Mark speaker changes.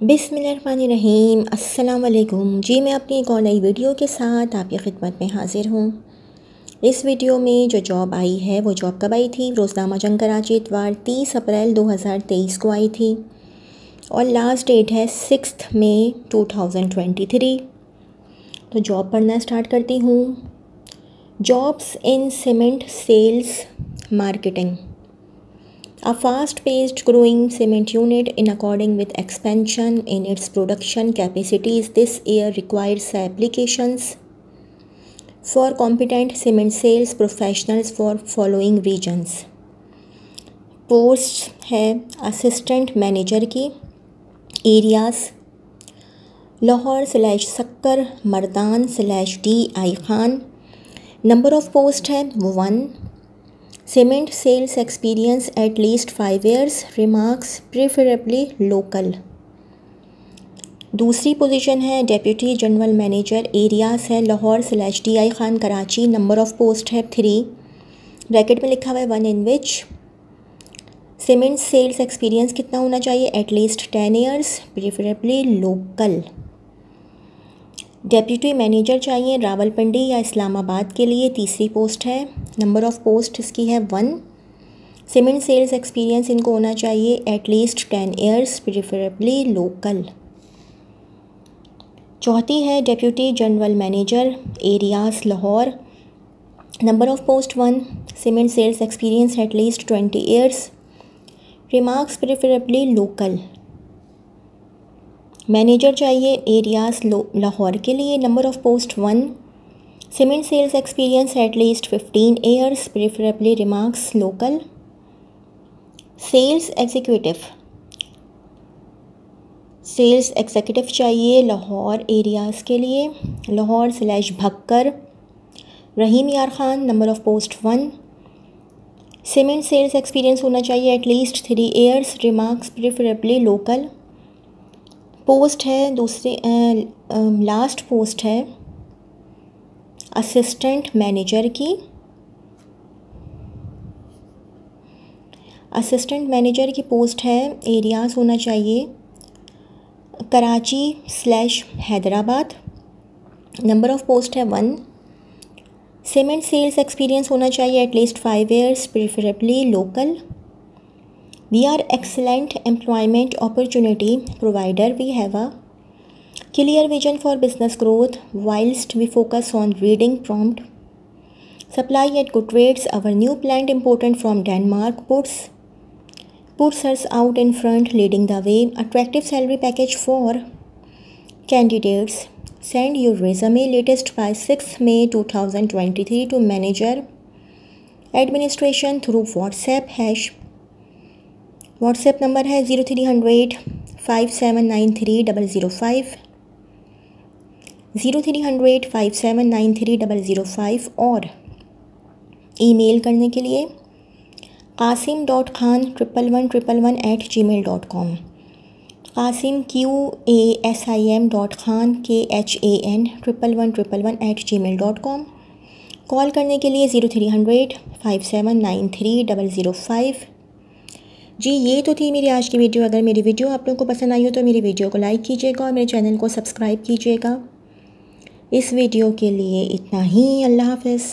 Speaker 1: अस्सलाम जी, मैं अपनी एक और नई वीडियो के साथ आपकी खिदमत में हाज़िर हूँ। इस वीडियो में जो जॉब आई है, वो जॉब कब आई थी? रोज़नामा जंग कराची इतवार, तीस अप्रैल 2023 को आई थी और लास्ट डेट है सिक्स मई 2023 तो जॉब पढ़ना स्टार्ट करती हूँ। Jobs in cement, sales, marketing. A fast-paced growing cement unit in according with expansion in its production capacities this year requires applications for competent cement sales professionals for following regions. Post है assistant manager की areas Lahore slash Sukkur Mardan slash D I Khan number of post है one cement sales experience at least five years remarks preferably local दूसरी position है deputy general manager areas है Lahore slash D I Khan Karachi number of post है three bracket में लिखा हुआ है one in which cement sales experience कितना होना चाहिए? At least ten years preferably local deputy manager चाहिए रावलपिंडी या इस्लामाबाद के लिए, तीसरी पोस्ट है। नंबर ऑफ़ पोस्ट इसकी है वन सीमेंट सेल्स एक्सपीरियंस इनको होना चाहिए at least ten years preferably local चौथी है deputy general manager areas Lahore. Number of post one cement sales experience at least twenty years remarks preferably local manager चाहिए areas Lahore के लिए number of post one cement sales experience at least fifteen years preferably remarks local sales executive sales executive चाहिए Lahore areas के लिए, Lahore slash Bhakkar Rahim Yar Khan number of post one cement sales experience होना चाहिए at least three years remarks preferably local post है, दूसरी last post है assistant manager की। Assistant manager की पोस्ट है एरियाज़ होना चाहिए, Karachi slash Hyderabad. Number of post है वन सीमेंट सेल्स एक्सपीरियंस होना चाहिए at least five years preferably local we are excellent employment opportunity provider. We have a clear vision for business growth whilst we focus on reading prompt. Supply at good rates. Our new plant important from denmark puts puts us out in front leading the way. Attractive salary package for candidates. Send your resume latest by 6 may 2023 to manager. Administration through whatsapp hash WhatsApp number है zero three hundred five seven nine three double zero five zero three hundred five seven nine three double zero five और email करने के लिए Qasim dot Khan triple one triple one at gmail dot com Qasim Q A S I M dot Khan K H A N triple one triple one at gmail dot com call करने के लिए zero three hundred five seven nine three double zero five जी, ये तो थी मेरी आज की video. अगर मेरी वीडियो आप लोगों को पसंद आई हो तो मेरी वीडियो को लाइक कीजिएगा और मेरे चैनल को सब्सक्राइब कीजिएगा। इस वीडियो के लिए इतना ही। अल्लाह हाफ़िज़।